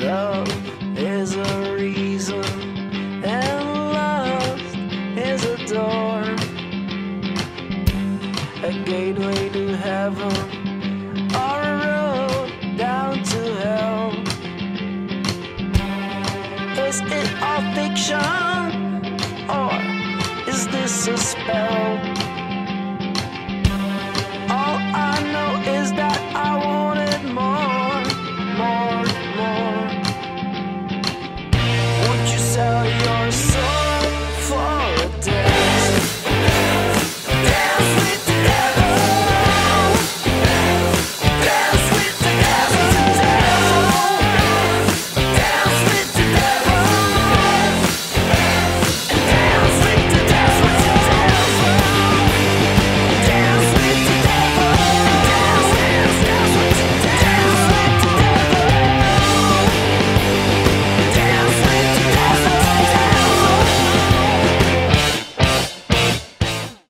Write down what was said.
Love is a reason, and love is a door, a gateway to heaven, or a road down to hell. Is it all fiction, or is this a spell?